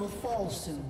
will fall soon.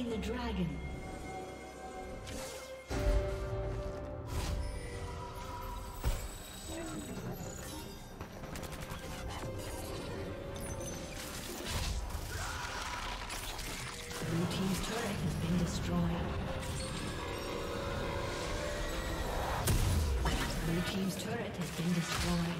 Slain the dragon. Blue Team's turret has been destroyed. Blue Team's turret has been destroyed.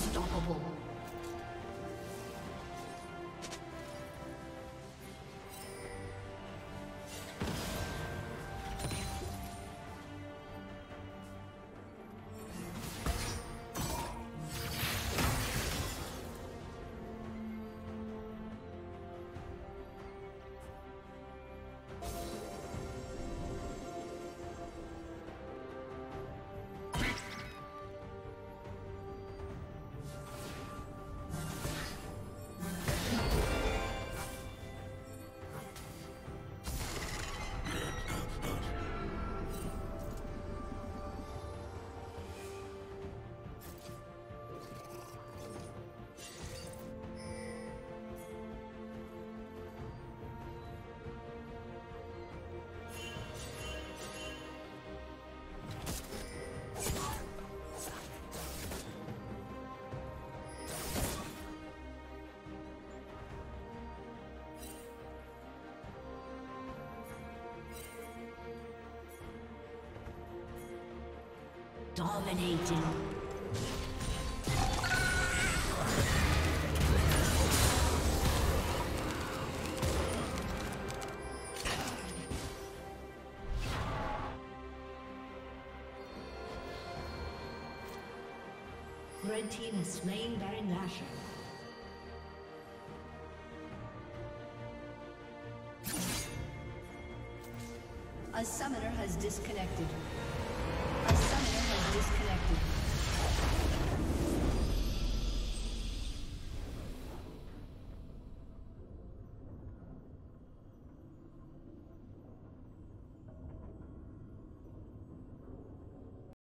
Dominating. Red team has slain Baron Nashor. A summoner has disconnected.